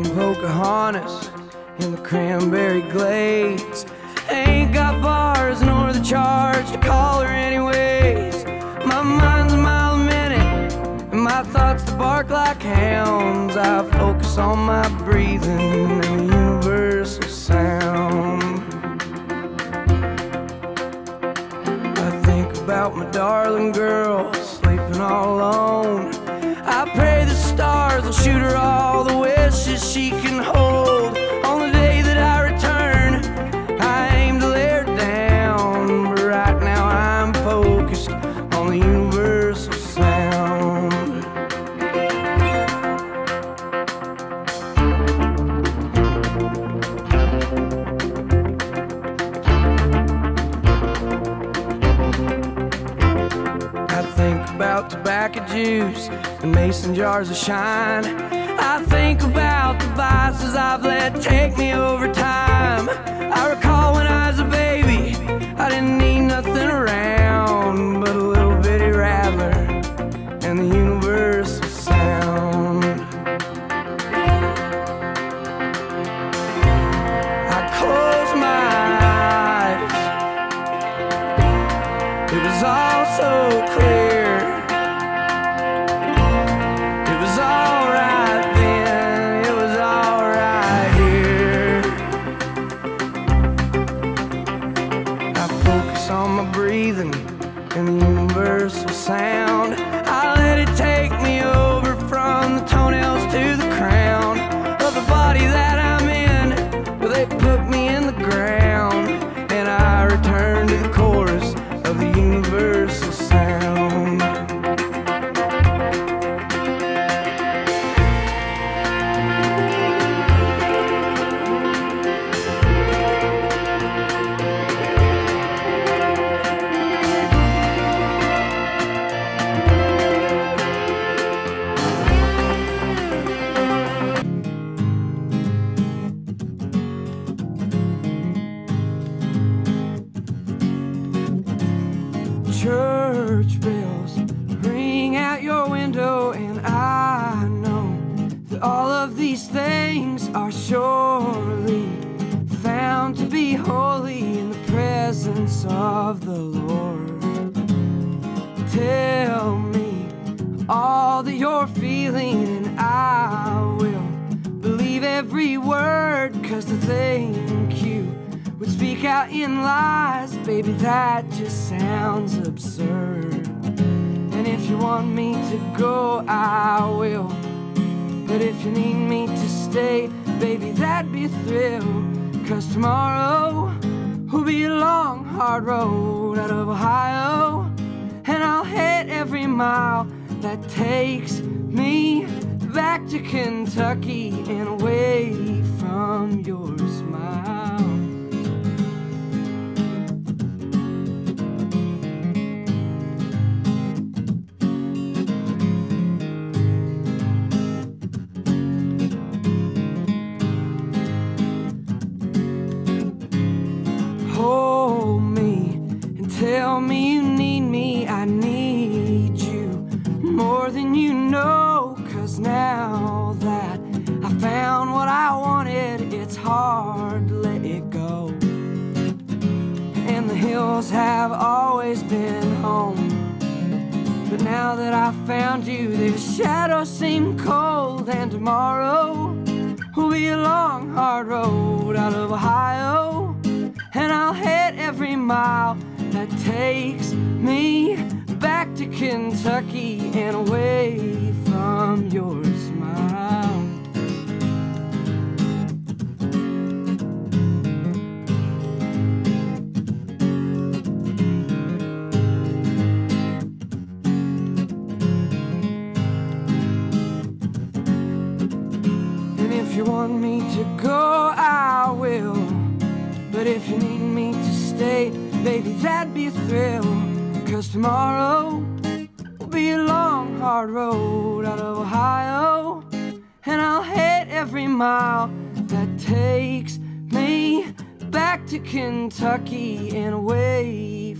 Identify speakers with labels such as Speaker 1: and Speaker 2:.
Speaker 1: in Pocahontas in the cranberry glades. Ain't got bars nor the charge to call her anyways. My mind's a mile a minute, and my thoughts to bark like hounds. I focus on my breathing and the universal sound. I think about my darling girl sleeping all alone. I pray the stars will shoot her all the wishes she can hold. Tobacco juice and mason jars of shine. I think about the vices I've let take me over time. I recall when I was a baby, I didn't need nothing around but a little bitty rattler and the universal sound. I close my eyes. It was all so clear. Universal sound. Church bells ring out your window, and I know that all of these things are surely found to be holy in the presence of the Lord. Tell me all that you're feeling, and I will believe every word, cause to think you would speak out in lies, baby, that just sounds absurd. And if you want me to go, I will. But if you need me to stay, baby, that'd be a thrill. Cause tomorrow will be a long, hard road out of Ohio. And I'll hit every mile that takes me back to Kentucky and away from your tell me you need me. I need you more than you know. Cause now that I found what I wanted, it's hard to let it go. And the hills have always been home. But now that I found you, the shadows seem cold. And tomorrow will be a long, hard road out of Ohio. And I'll hit every mile that takes me back to Kentucky and away from your smile. And if you want me to go, I will. But if you need me to stay, baby, that'd be a thrill. Cause tomorrow will be a long, hard road out of Ohio. And I'll hit every mile that takes me back to Kentucky and away